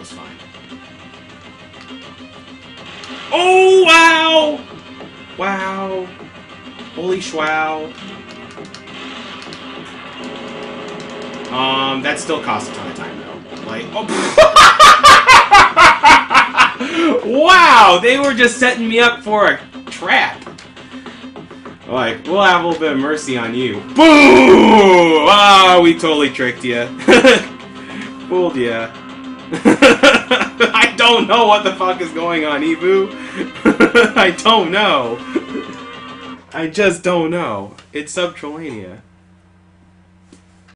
was fine. Oh, wow! Wow. Holy schwow. Um, that still costs a ton of time, though. Like, oh. wow! They were just setting me up for a trap. Like, we'll have a little bit of mercy on you. Boo! Ah, we totally tricked you. Fooled ya. I don't know what the fuck is going on, Ebu. I don't know. I just don't know. It's Sub-Terrania.